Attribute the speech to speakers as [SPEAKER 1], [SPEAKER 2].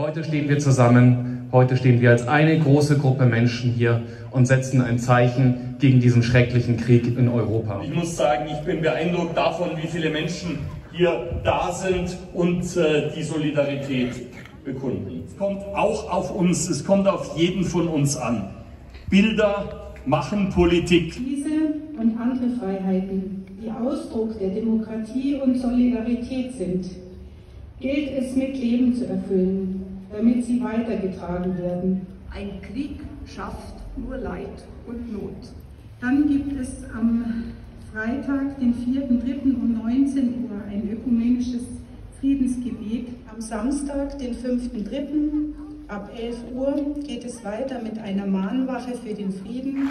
[SPEAKER 1] Heute stehen wir zusammen, heute stehen wir als eine große Gruppe Menschen hier und setzen ein Zeichen gegen diesen schrecklichen Krieg in Europa.
[SPEAKER 2] Ich muss sagen, ich bin beeindruckt davon, wie viele Menschen hier da sind und äh, die Solidarität bekunden. Es kommt auch auf uns, es kommt auf jeden von uns an. Bilder machen Politik.
[SPEAKER 3] Diese und andere Freiheiten, die Ausdruck der Demokratie und Solidarität sind, gilt es mit Leben zu erfüllen, damit sie weitergetragen werden.
[SPEAKER 4] Ein Krieg schafft nur Leid und Not.
[SPEAKER 3] Dann gibt es am Freitag, den 4.3. um 19 Uhr ein ökumenisches Friedensgebet. Am Samstag, den 5.3. ab 11 Uhr geht es weiter mit einer Mahnwache für den Frieden.